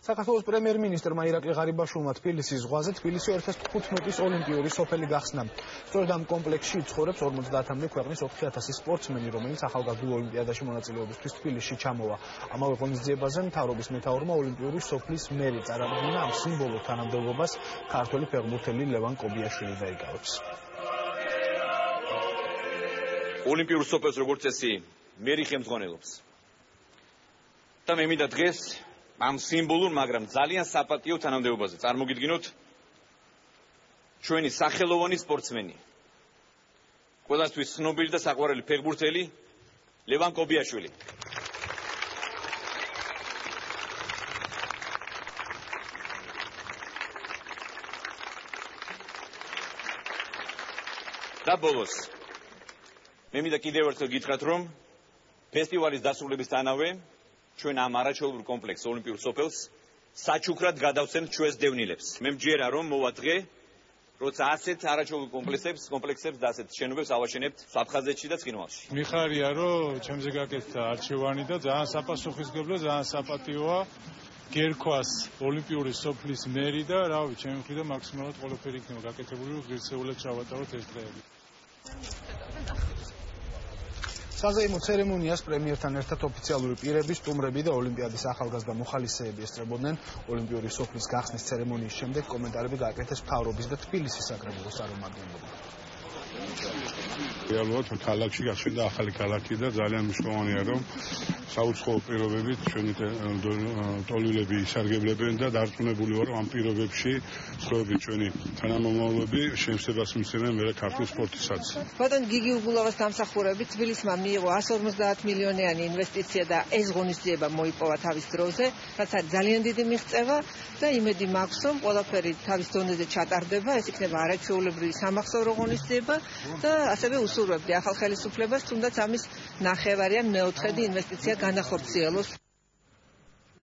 საქართველოს პრემიერ-მინისტრმა ირაკლი ღარიბაშვილმა თბილისის ზღვაზე თბილისი 2015-ის ოლიმპიური სოფელი გახსნა. სწორედ ამ კომპლექსში ცხოვრობს 50-მდე ქვეყნის 4000 სპორტსმენი, რომელიც ახალგაზრდულ ოლიმპიადაში მონაწილეობისთვის თბილისში ჩამოვა. ამავე ღონისძიებაზე მთავრობის მეთაურმა ოლიმპიური სოფლის მერი წარადგინა ამ სიმბოლურ თანამდებობას ქართველი ფეხბურთელი ლევან კობიაშვილი დაიკავებს. ოლიმპიურ სოფელს როგორც წესი მერი ხელმძღვანელობს. და მე მინდა დღეს ამ სიმბოლურ, მაგრამ ძალიან საპატიო თანამდებობაზე წარმოგიდგინოთ ჩვენი სახელოვანი სპორტსმენი. ყველასთვის ცნობილი და საყვარელი ფეხბურთელი ლევან კობიაშვილი. და ბოლოს მე მინდა კიდევ ერთხელ გითხრათ რომ ფესტივალის დასრულებისთანავე ჩვენ ამ არაჩვეულებრივ კომპლექს ოლიმპიურ სოფელს საჩუქრად გადავცემთ ჩვენს დევნილებს. მე მჯერა რომ მოვა დღე როცა ასეთ არაჩვეულებრივ კომპლექსებს კომპლექსებს და ასეთ შენობებს ავაშენებთ საფხაზეთში და ცხინვალში. მიხარია რომ ჩემზე გაკეთდა არჩევანი და ძალიან საპასუხისგებლო, ძალიან საპატიოა. გერქვას ოლიმპიური სოფლის მერი და რავი, ჩემი მხრიდან მაქსიმალურად ყველაფერი იქნება გაკეთებული, რომ ღირსეულად ჩავატაროთ ეს დღეები. საზეიმო ცერემონიას პრემიერთან ერთად ოფიციალური პირები, სტუმრები და ოლიმპიადის ახალგაზრდა მოხალისეები ესწრებოდნენ. ოლიმპიური სოფლის გახსნის ცერემონიის შემდეგ კომენტარები გააკეთეს მთავრობის და თბილისის საკრებულოს წარმომადგენლებმა. რეალურად ქალაქში გახსნა ახალი ქალაქი და ძალიან მნიშვნელოვანია რომ საუცხოო პირობებით ჩვენი ტოლილები ისარგებლებენ და დარწმუნებული ვარ რომ ამ პირობებში სხვაები ჩვენი თანამომავლები შემსებას მისცემენ მე ქართულ სპორტისაც. ბატონ გიგი უგულავას დამსახურებით თბილისმა მიიღო 150 მილიონიანი ინვესტიცია და ეს ღონისძიება მოიპოვა თავის დროზე, რაც არის ძალიან დიდი მიღწევა და იმედი მაქვს რომ ყველაფერი თავის დონეზე ჩატარდება, ეს იქნება არაჩვეულებრივი სამახსოვრო ღონისძიება და ასევე უსურვებდი ახალ ხელისუფლებას თუნდაც ამის ნახევარი ან მეოთხედი ინვესტიცია განახორციელოს